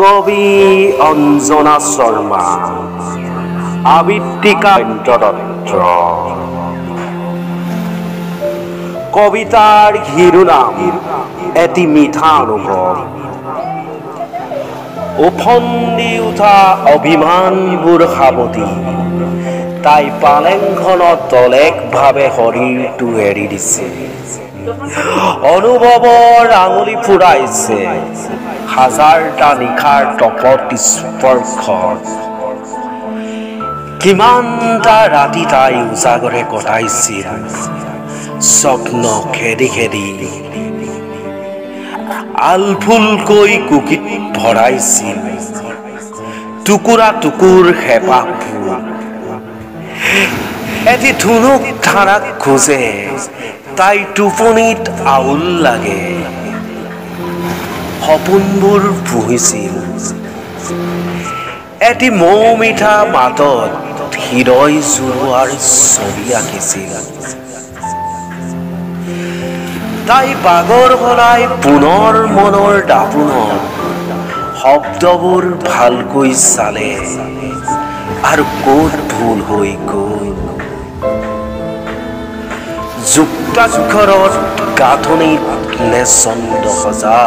কবি অঞ্জনা শৰ্মা আবৃত্তিকা দত্ত। কবিতাৰ শিৰোনাম এটি মিঠা অনুভৱ উফন্দি উঠা অভিমানবোৰ সাৱটি তাই পালেংখনত তলেকভাৱে শৰীৰটো এৰি দিছে। অনুভৱৰ আঙুলি ফুৰাইছে। হাজাৰটা নিশাৰ তপত স্পৰ্শ কিমানটা ৰাতি তাই উজাগৰে কটাইছিল। স্বপ্ন খেদি খেদি। আলফুলকৈ কুকিত ভৰাইছিল। টুকুৰা টুকুৰ ফুল এটি ধুনুক ধাৰাক খোজে। তাই টোপনিত আউল লাগে। সপোনবোৰ পুহিছিল এটি মৌ মিঠা মাতত হৃদয় জোৰোৱাৰ ছবি আঁকিছিল। তাই বাগৰ সলাই পুনৰ মনৰ দাপোনত শব্দবোৰ ভালকৈ চালে। আৰু ক'ত ভুল হৈ গ'ল? যুক্তাক্ষৰত গাঁথনিত নে সজা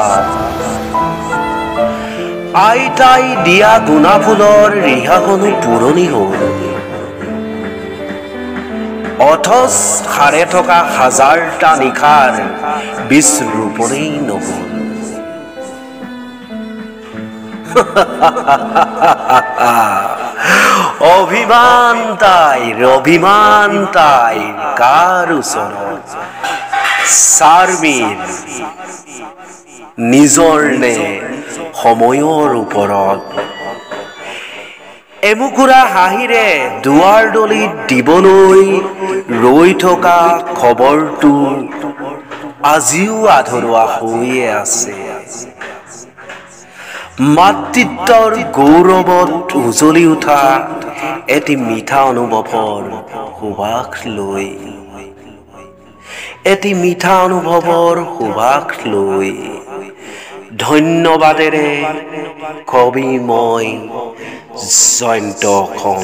আইতাই দিয়া গুণাফুলৰ ৰিহাখনো পুৰণি হ'ল। অথচ সাৰে থকা হাজাৰটা নিশাৰ বিস্ৰূপণেই নহ'ল। অভিমান তাইৰ অভিমান ওচৰত চাৰ্মিৰ নিজৰ নে সময়ৰ ওপৰত? এমুকুৰা হাঁহিৰে দুৱাৰ দলিত দিবলৈ ৰৈ থকা খবৰটো আজিও আধৰুৱা হৈয়ে আছে। মাতৃত্বৰ গৌৰৱত উজলি উঠা এটি মিঠা অনুভৱৰ সুবাস লৈ। এটি মিঠা অনুভৱৰ সুবাস লৈ। ধন্যবাদেৰে কবি মই জয়ন্ত অসম।